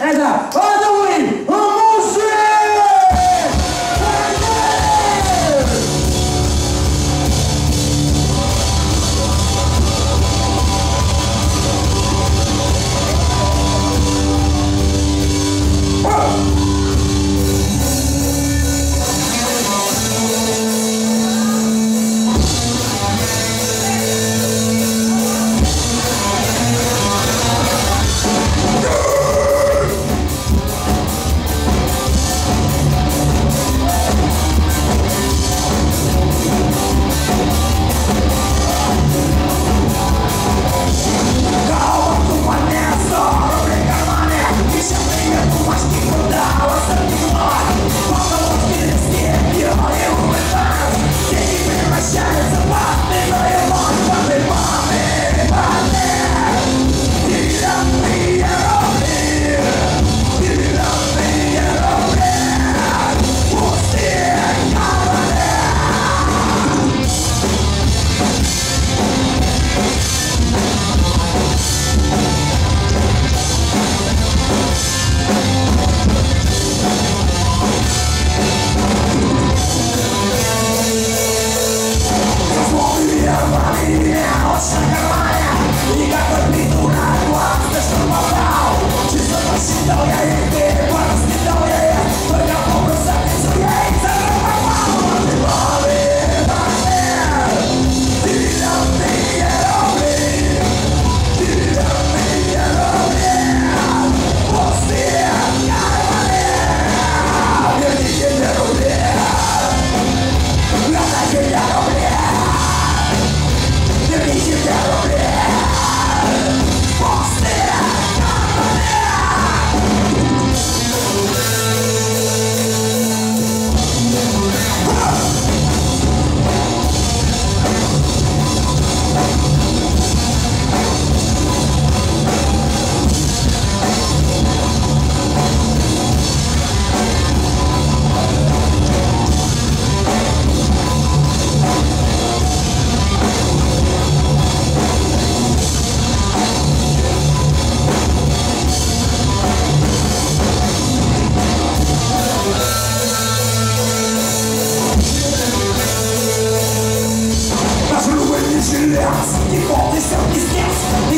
and the other way.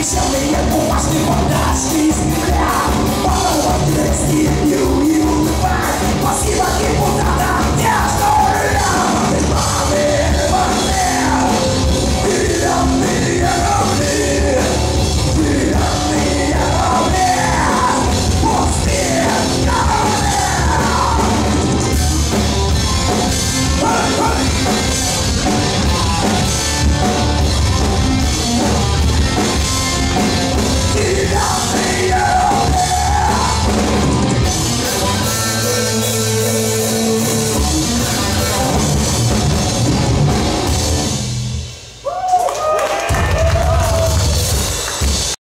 Se eu ver é com as liberdades